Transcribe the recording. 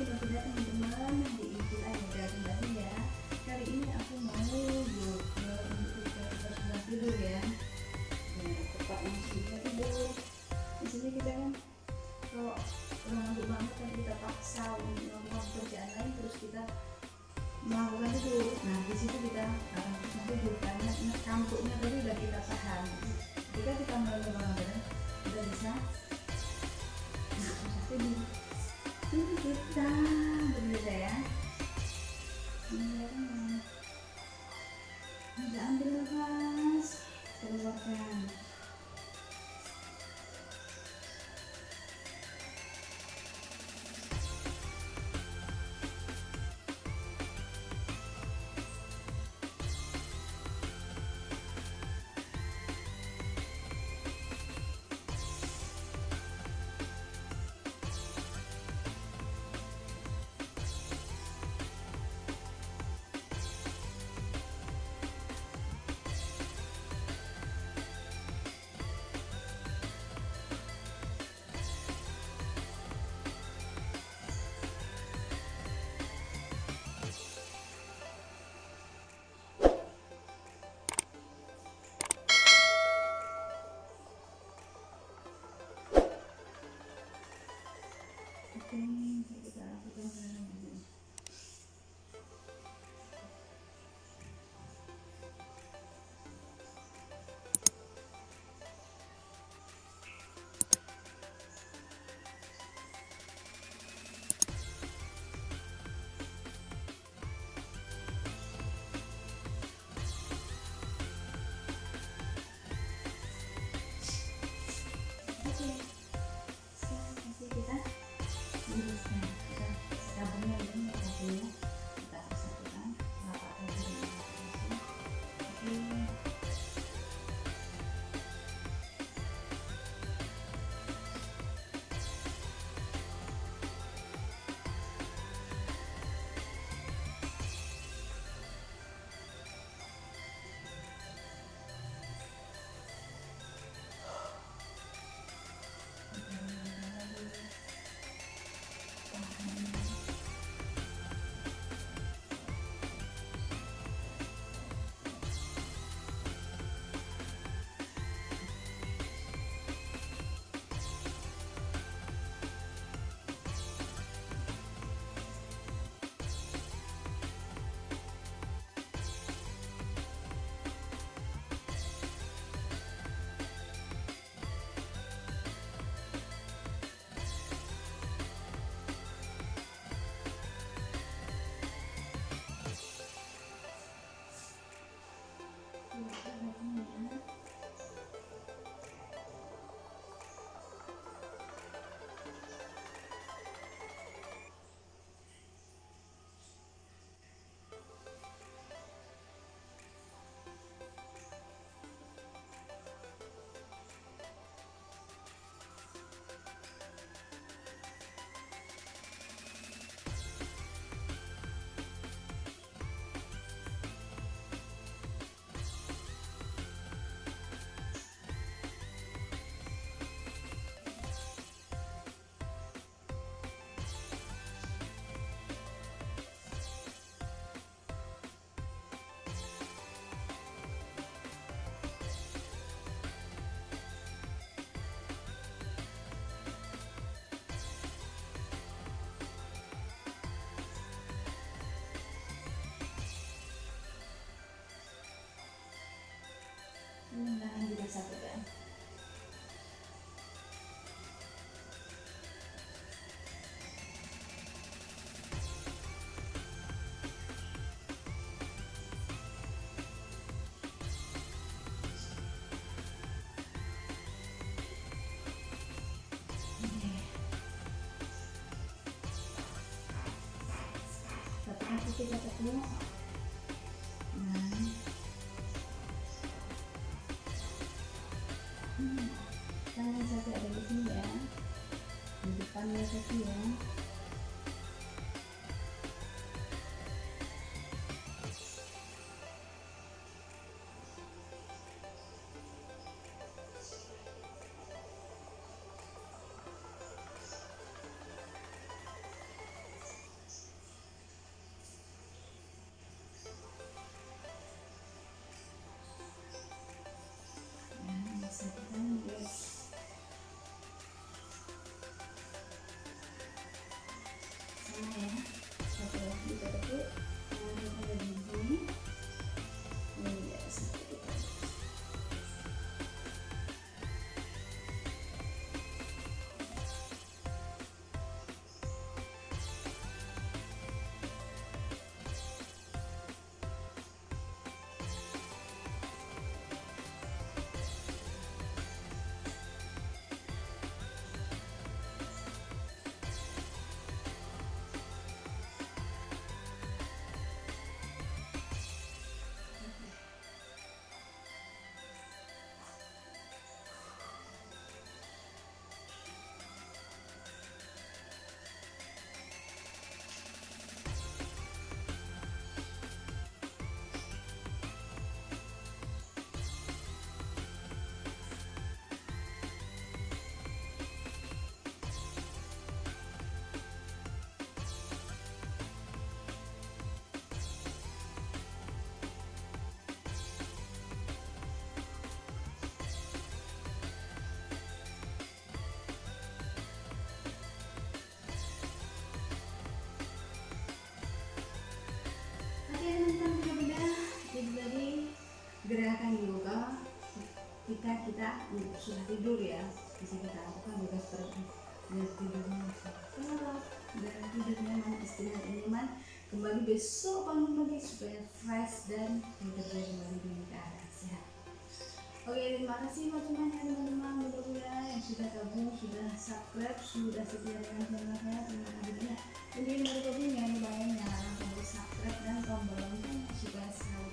kita sudah teman-teman kita ketemu nah. Hmm. kalian satu ada di sini ya. Di depan ya ya. gerakan yoga kita kita sudah tidur ya. Bisa kita lakukan juga seperti dan tidurnya tenang dan tidurnya nyaman istirahat ini man kembali besok bangun pagi supaya fresh dan bekerja kembali dengan keadaan sehat. Oke terima kasih teman-teman teman-teman yang sudah gabung sudah subscribe sudah setia dengan channel saya terima kasih jadi yang ini jangan lupa ya untuk subscribe dan tombol lonceng supaya selalu